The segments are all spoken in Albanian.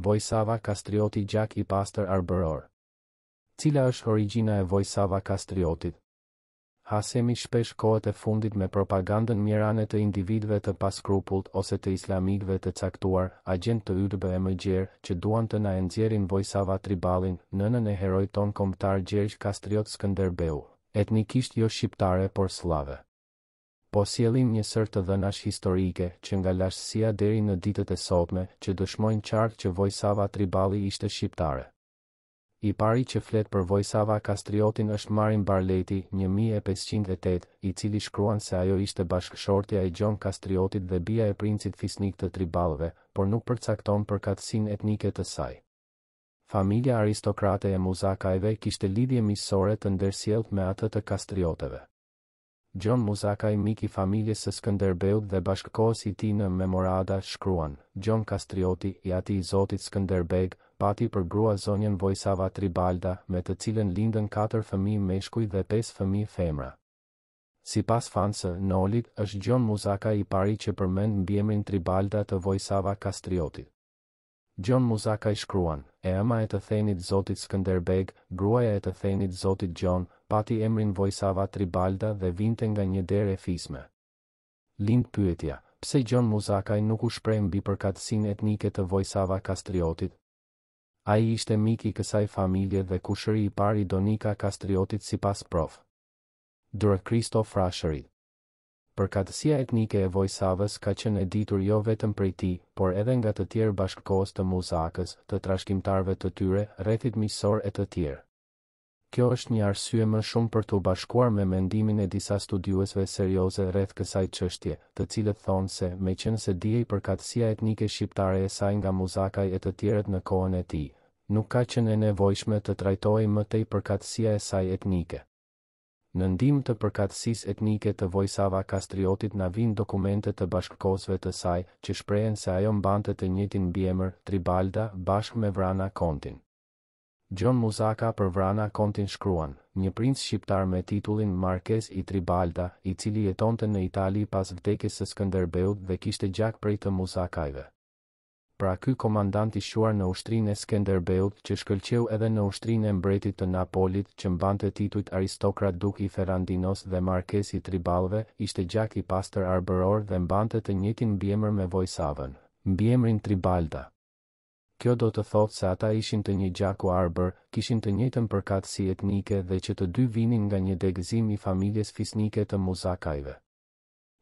Vojsava Kastrioti gjak i pastër arbëror. Cila është origjina e Vojsava Kastriotit? Hasemi shpesh kohët e fundit me propagandën mjerane të individëve të paskrupullt ose të islamikëve të caktuar, agjentë të UDB e më gjerë, që duan të na e nxjerrin Vojsava Triballin, nënën e heroit tonë kombëtar Gjergj Kastriot Skënderbeu, etnikisht jo shqiptare por sllave. Po sjellim një sërë të dhënash historike, që nga lashtësia deri në ditët e sotme, që dëshmojnë qartë që Vojsava Triballi ishte shqiptare. I pari që flet për Vojsava Kastriotin është Marin Barleti, një mijë e pesëqind e tetë, i cili shkruan se ajo ishte bashkëshortja e Gjon Kastriotit dhe bija e princit fisnik të Triballëve, por nuk përcakton përkatësinë etnike të saj. Familja aristokrate e Muzakajve kishte lidhje miqësore të ndërsjellë me atë të Kastriotëve. Gjon Muzaka, mik i familjes së Skënderbeut dhe bashkëkohës i tij në Memorada, shkruan, Gjon Kastrioti, i ati i zotit Skënderbeg, pati për grua zonjën Vojsava Tribalda, me të cilën lindën katër fëmijë meshkuj dhe pesë fëmijë femra. Sipas Fan S. Nolit, është Gjon Muzaka i pari që përmend mbiemrin Tribalda të Vojsava Kastriotit. Gjon Muzakaj shkruan, E ëma e të thënit zotit Skënderbeg, gruaja e të thënit zotit Gjon, pati emrin Vojsava Tribalda dhe vinte nga një derë e fisme. Lind pyetja, pse Gjon Muzakaj nuk u shpreh mbi përkatësinë etnike të Vojsava Kastriotit? Ai ishte mik i kësaj familje dhe kushëri i parë i Donika Kastriotit sipas prof. Dr. Kristo Frashërit. Përkatësia etnike e Vojsavës ka qenë e ditur jo vetëm prej tij, por edhe nga të tjerë bashkëkohës të Muzakës, të trashëgimtarëve të tyre, rrethit miqësor e të tjerë. Kjo është një arsye më shumë për t'u bashkuar me mendimin e disa studiuesve seriozë rreth kësaj çështje, të cilët thonë se, meqenëse dihej përkatësia etnike shqiptare e saj nga Muzakaj e të tjerët në kohën e tij, nuk ka qenë e nevojshme të trajtohej më tej përkatësia e saj etnike. Në ndihmë të përkatësisë etnike të Vojsava Kastriotit na vijnë dokumente të bashkëkohësve të saj, që shprehen se ajo mbante të njëjtin mbiemër, Tribalda, bashkë me Vrana Kontin. Gjon Muzaka për Vrana Kontin shkruan, Një princ shqiptar me titullin Markez i Tribalda, i cili jetonte në Itali pas vdekjes së Skënderbeut dhe kishte gjak prej të Muzakajve. Pra ky komandant i shquar në ushtrinë e Skënderbeut që shkëlqeu edhe në ushtrinë e mbretit të Napolit që mbante titujt aristokratë duk i Ferrandinos dhe markez i Triballëve, ishte gjak i pastër arbëror dhe mbante të njëjtin mbiemër me Vojsavën, mbiemrin Tribalda. Kjo do të thotë se ata ishin të një gjaku arbër, kishin të njëjtën përkatësi etnike dhe që të dy vinin nga një degëzim i familjes fisnike të Muzakajve.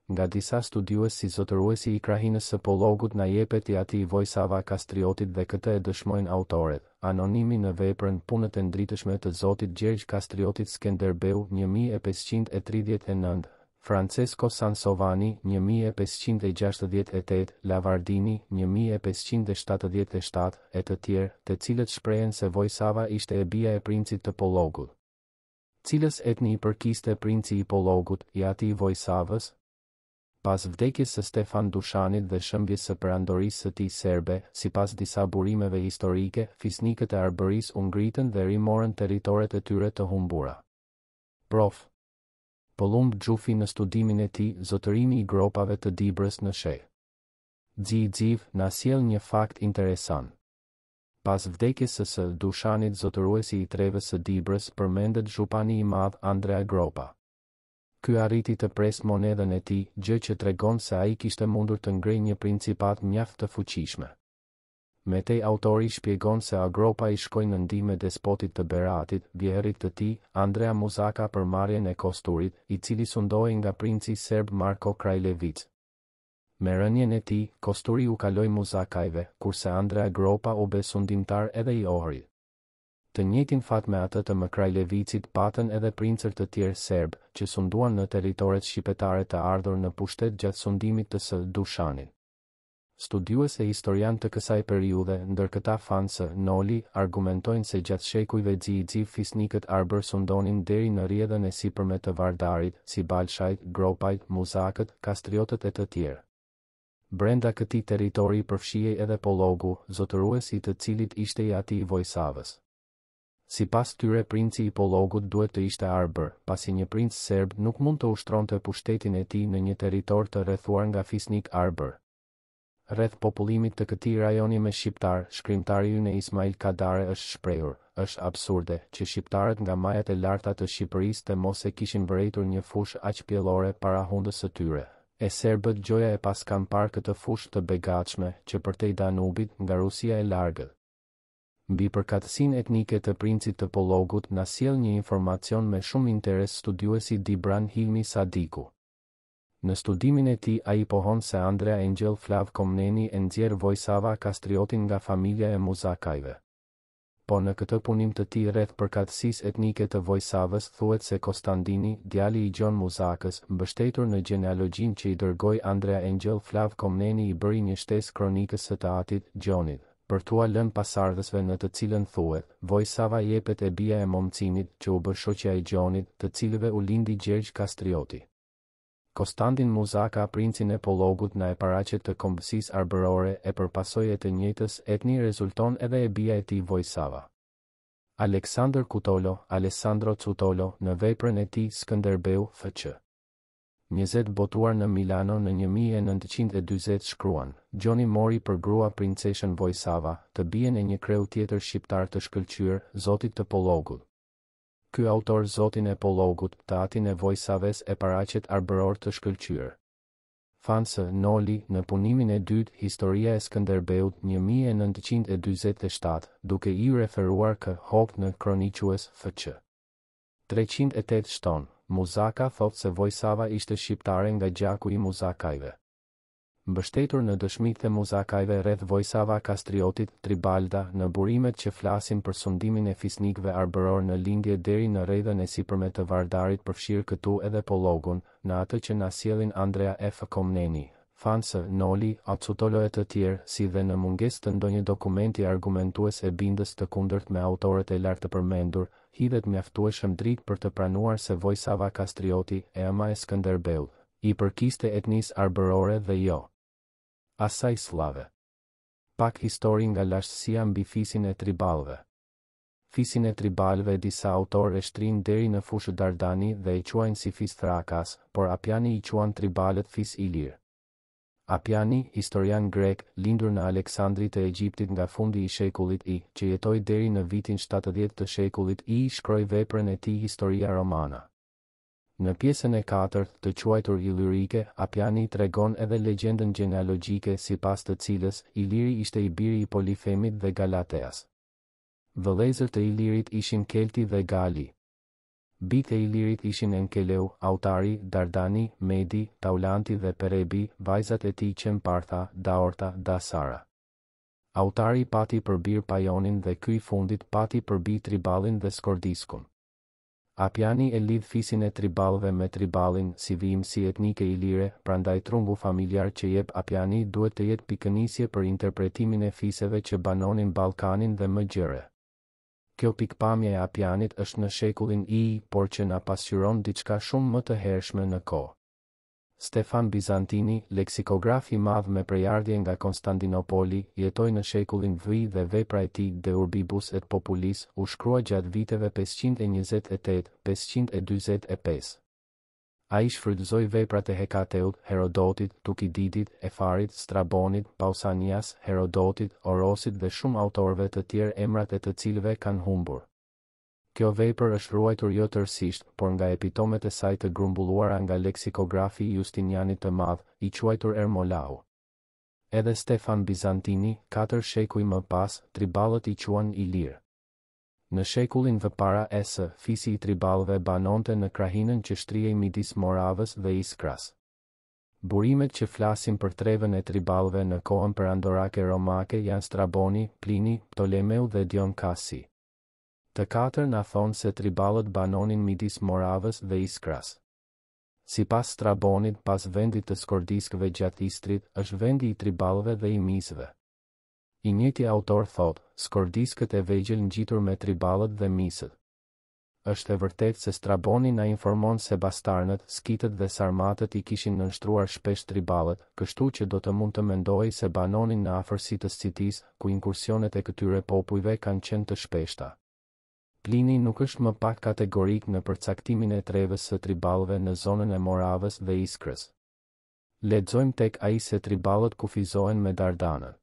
Nga disa studiues si zotëruesi i krahinës së Pollogut na jepet i ati i Vojsava Kastriotit dhe këtë e dëshmojnë autoret, anonimi në veprën Punët e ndritëshme të zotit Gjergj Kastriotit Skenderbeu, një mijë e pesëqind e tridhjetë e nëntë, Francesco Sansovani, një mijë e pesëqind e gjashtëdhjetë e tetë, Lavardini, një mijë e pesëqind e shtatëdhjetë e shtatë, e të tjerë, të cilët shprehen se Vojsava ishte e bija e princit të Pollogut. Cilës etni i përkiste princi i Pollogut, i ati i Vojsavës? Pas vdekjes së Stefan Dushanit dhe shëmbjes së perandorisë së tij serbe, sipas disa burimeve historike, fisnikët e Arbërisë u ngritën dhe rimorën territoret e tyre të humbura. Prof. Pëllumb Xhufi në studimin e tij Zotërimi i Gropave të Dibrës në shek. xi-xiv, na sjell një fakt interesant. Pas vdekjes së S. Dushanit zotëruesi i trevës së Dibrës përmendet zhupani i madh Andrea Gropa. Ky arriti të presë monedhën e tij, gjë që tregon se ai kishte mundur të ngrejë një principatë mjaft të fuqishme. Më tej autori shpjegon se A. Gropa i shkoi në ndihmë despotit të Beratit, vjehrrit të tij, Andrea Muzaka për marrjen e Kosturit, i cili sundohej nga princi serb Marko Krajlevic. Me rënien e tij, Kosturi u kaloi Muzakajve, kurse Andrea Gropa u bë sundimtar edhe i Ohrit. Të njëjtin fat me atë të M. Krajlevicit patën edhe princër të tjerë serbë, që sunduan në territoret shqipetare të ardhur në pushtet gjatë sundimit të S. Dushanit. Studiues e historianë të kësaj periudhe, ndër këta Fan S. Noli, argumentojnë se gjatë shekujve xi-xi fisnikët arbër sundonin deri në rrjedhën e sipërme të Vardarit, si Balshajt, Gropajt, Muzakët, Kastriotët e të tjerë. Brenda këtij territori përfshihej edhe Pollogu, zotërues i të cilit ishte i ati i Vojsavës. Sipas tyre princi i Pollogut duhet të ishte arbër, pasi një princ serb nuk mund të ushtronte pushtetin e tij në një territor të rrethuar nga fisnikë arbër. Rreth popullimit të këtij rajoni me shqiptarë, shkrimtari ynë Ismail Kadare është shprehur, Është absurde, që shqiptarët nga majat e larta të Shqipërisë të mos e kishin vërejtur një fushë aq pjellore para hundës së tyre. E serbët gjoja e paskan parë këtë fushë të begatshme, që përtej Danubit, nga Rusia e largët. Mbi përkatësinë etnike të Princit të Pollogut na sjell një informacion me shumë interes studiuesi dibran Hilmi Sadiku. Në studimin e tij ai pohon se Andrea Engjëll Flav Komneni e nxjerr Vojsava Kastriotin nga familja e Muzakajve. Po në këtë punim të tij rreth përkatësisë etnike të Vojsavës thuhet se Kostandini, djali i Gjon Muzakës, mbështetur në gjenealogjinë që i dërgoi Andrea Engjëll Flav Komneni i bëri një shtesë kronikës së të atit, Gjonit, për t'ua lënë pasardhësve në të cilën thuhet, Vojsava jepet e bija e Momcinit, që u bë shoqja e Gjonit, të cilëve u lindi Gjergj Kastrioti. Kostandin Muzaka princin e Pollogut na e paraqet të kombësisë arbërore e për pasojë e të njëjtës etni rezulton edhe e bija e tij Vojsava. Aleksandër Kutolo, Alessandro Cutolo, në veprën e tij Skënderbeu, fq. njëzet botuar në Milano në një mijë e nëntëqind e dyzet shkruan, Gjoni mori për grua princeshën Vojsava, të bijën e një kreu tjetër shqiptar të shkëlqyer, zotit të Pollogut. Ky autor zotin e pollogut, të atin e vojsaves e paraqet arbëror të shkëlqyer. Fan S. Noli, në punimin e dytë, Historia e Skënderbeut, një mijë e nëntëqind e dyzet e shtatë, duke iu referuar K. Hopf në Chroniques, fq. treqind e tetë shton, Muzaka thotë se Vojsava ishte shqiptare nga gjaku i Muzakajve. Mbështetur në dëshmitë e Muzakajve rreth Vojsava Kastriotit, Tribalda, në burimet që flasin për sundimin e fisnikëve arbërorë në lindje deri në rrjedhën e sipërme të Vardarit përfshirë këtu edhe Pollogun, në atë që na sjellin Andrea F. Komneni, Fan S. Noli, A. Cutolo e të tjerë, si dhe në mungesë të ndonjë dokumenti argumentues e bindës të kundërt me autorët e lartëpërmendur, hidhet mjaftueshëm dritë për të pranuar se Vojsava Kastrioti, e ëma e Skënderbeut, i përkiste etnisë arbërore dhe jo asaj sllave. Pak histori nga lashtësia mbi fisin e tribalëve. Fisin e tribalëve disa autorë e shtrinë deri në Fushë Dardani dhe e quajnë si fis thrakas, por Apiani i quan tribalët fis ilir. Apiani, historian grek, lindur në Aleksandri të Egjiptit nga fundi i shekullit I, që jetoi deri në vitin shtatëdhjetë të shekullit I, shkroi veprën e tij Historia Romana. Në pjesën e katërt, të quajtur Illyrike, Apiani tregon edhe legjendën gjenealogjike sipas të cilës, Iliri ishte i biri i Polifemit dhe Galateas. Vëllezër të Ilirit ishin Kelti dhe Gali. Bijtë e Ilirit ishin Enkeleu, Autari, Dardani, Medi, Taulanti dhe Perebi, vajzat e tij qenë Partha, Daorta, Dasara. Autari pati për bir Pajonin dhe ky i fundit pati për bij Tribalin dhe Skordiskun. Apiani e lidh fisin e triballëve me triballin si vijimësi etnike ilire, prandaj trungu familjar që jep Apiani duhet të jetë pikënisje për interpretimin e fiseve që banonin Ballkanin dhe më gjerë. Kjo pikëpamje e Apianit është në shekullin I, por që na pasqyron diçka shumë më të hershme në kohë. Stefan Bizantini, leksikograf i madh me prejardhje nga Konstantinopoli, jetoi në shekullin VI dhe vepra e tij De urbibus et populis u shkrua gjatë viteve pesëqind e njëzet e tetë, pesëqind e dyzet e pesë. Ai shfrytëzoi veprat e Hekateut, Herodotit, Tukididit, Efarit, Strabonit, Pausanias, Herodotit, Orosit dhe shumë autorëve të tjerë emrat e të cilëve kanë humbur. Kjo vepër është ruajtur jo tërësisht, por nga epitomet e saj të grumbulluara nga leksikografi i Justinianit të Madh, i quajtur Ermolau. Edhe Stefan Bizantini, katër shekuj më pas, Triballët i quan ilirë. Në shekullin vë para ES, fisi i Triballëve banonte në krahinën që shtrihej midis Moravës dhe Iskras. Burimet që flasin për trevën e Triballëve në kohën perandorake romake janë Straboni, Plini, Ptolemeu dhe Dion Kasi. Të katër na thonë se triballët banonin midis Moravës dhe Iskras. Sipas Strabonit, pas vendit të Skordiskëve gjatë Istrit, është vendi i triballëve dhe i misëve. I njëjti autor thotë, Skordiskët e vegjël ngjitur me triballët dhe misët. Është e vërtetë se Straboni na informon se bastarnët, skitët dhe sarmatët i kishin nënshtruar shpesh triballët, kështu që do të mund të mendohej se banonin në afërsi të Scitisë, ku inkursionet e këtyre popujve kanë qenë të shpeshta. Plini nuk është më pak kategorik në përcaktimin e trevës së triballëve në zonën e Moravës dhe Iskrës. Lexojmë tek ai se triballët kufizohen me Dardanët.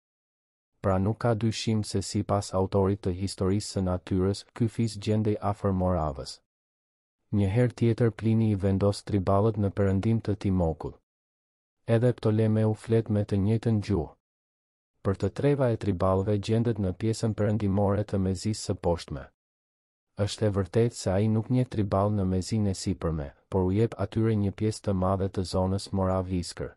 Pra nuk ka dyshim se sipas autorit të historisë së natyrës, ky fis gjendej afër Moravës. Një herë tjetër Plini i vendos triballët në perëndim të Timokut. Edhe Ptolemeu flet me të njëjtën gjuhë. Për të treva e triballëve gjendet në pjesën perëndimore të Mezisë së Poshtme. Është e vërtetë se ai nuk njeh triballë në Mezinë e Sipërme, por u jep atyre një pjesë të madhe të zonës Moravë-Iskër.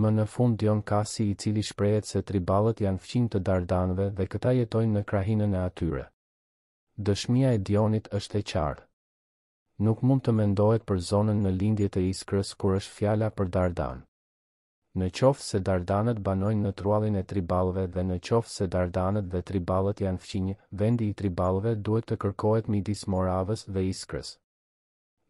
Më në fund Dion Kasi i cili shprehet se triballët janë fqinj të Dardanëve dhe këta jetojnë në krahinën e atyre. Dëshmia e Dionit është e qartë. Nuk mund të mendohet për zonën në lindje të Iskrës kur është fjala për Dardanë. Në qoftë se Dardanët banojnë në truallin e Triballëve dhe në qoftë se Dardanët dhe Triballët janë fqinj, vendi i Triballëve duhet të kërkohet midis Moravës dhe Iskrës.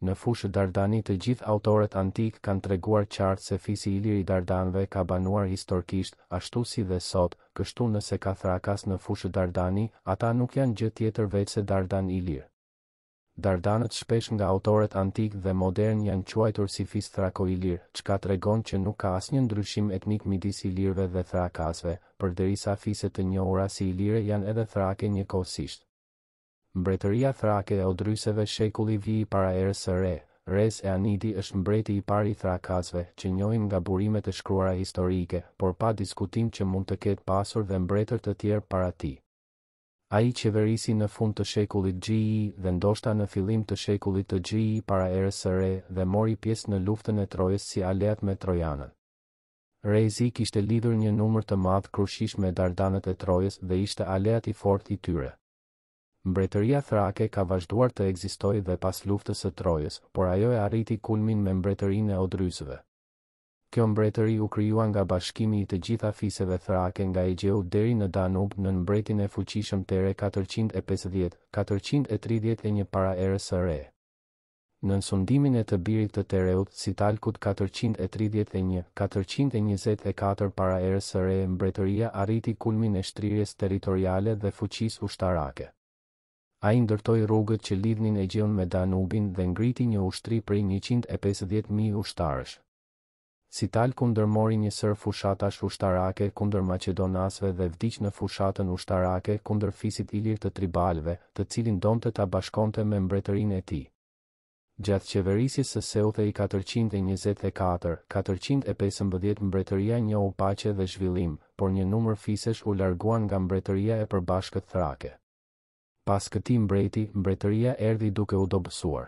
Në Fushë-Dardani të gjithë autorët antikë kanë treguar qartë se fisi ilir i Dardanëve ka banuar historikisht, ashtu si dhe sot, kështu nëse ka thrakas në Fushë-Dardani, ata nuk janë gjë tjetër veçse Dardanë ilirë. Dardanët shpesh nga autorët antikë dhe modernë janë quajtur si fis thrako-ilir, çka tregon që nuk ka asnjë ndryshim etnik midis ilirëve dhe thrakasve, përderisa fise të njohura si ilire janë edhe thrake njëkohësisht. Mbretëria thrake e Odryseve shekulli vii para erës së re, Res Eanidi është mbreti i parë i thrakasve, që njohim nga burimet e shkruara historike, por pa diskutim që mund të ketë pasur dhe mbretër të tjerë para tij. Ai qeverisi në fund të shekullit XII dhe ndoshta në fillim të shekullit të XII para erës së re dhe mori pjesë në luftën e Trojës si aleat me Trojanët. Rezi kishte lidhur një numër të madh krushqish me Dardanët e Trojës dhe ishte aleat i fortë i tyre. Mbretëria thrake ka vazhduar të ekzistojë dhe pas luftës së Trojës, por ajo e arriti kulmin me mbretërinë e Odrysëve. Kjo mbretëri u krijua nga bashkimi i të gjitha fiseve thrake nga Egjeu deri në Danub nën mbretin e fuqishëm Tere katërqind e pesëdhjetë, katërqind e tridhjetë e një para erës së re. Nën sundimin e të birit të Tereut, Sitalkut katërqind e tridhjetë e një, katërqind e njëzet e katër para erës së re mbretëria arriti kulmin e shtrirjes territoriale dhe fuqisë ushtarake. Ai ndërtoi rrugët që lidhnin Egjeun me Danubin dhe ngriti një ushtri prej njëqind e pesëdhjetë mijë ushtarësh. Sitalku ndërmori një sërë fushatash ushtarake kundër maqedonasve dhe vdiq në fushatën ushtarake kundër fisit ilir të Tribalëve, të cilin donte ta bashkonte me mbretërinë e tij. Gjatë qeverisjes së Seuthei katërqind e njëzet e katër, katërqind e pesëmbëdhjetë mbretëria njohu paqe dhe zhvillim, por një numër fisesh u larguan nga mbretëria e përbashkët thrake. Pas këtij mbreti, mbretëria erdhi duke u dobësuar.